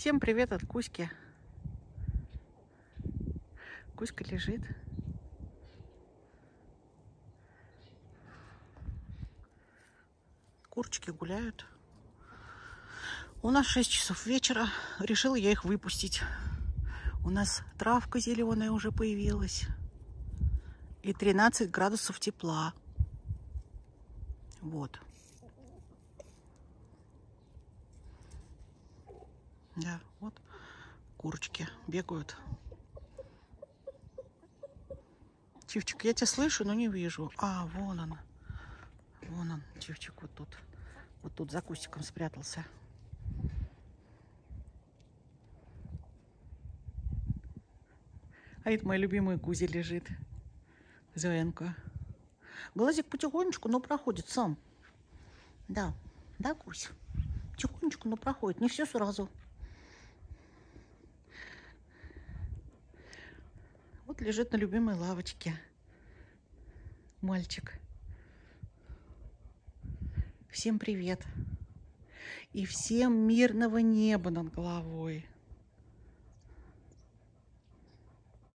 Всем привет от Кузьки. Кузька лежит. Курочки гуляют. У нас 6 часов вечера. Решила я их выпустить. У нас травка зеленая уже появилась. И 13 градусов тепла. Вот. Да, вот курочки бегают. Чивчик, я тебя слышу, но не вижу. А, вон он. Вон он, Чивчик, вот тут. Вот тут за кустиком спрятался. А это моя любимая Кузя лежит. Зоенка. Глазик потихонечку, но проходит сам. Да, да, Кусь? Тихонечку, но проходит. Не все сразу. Лежит на любимой лавочке. Мальчик. Всем привет. И всем мирного неба над головой.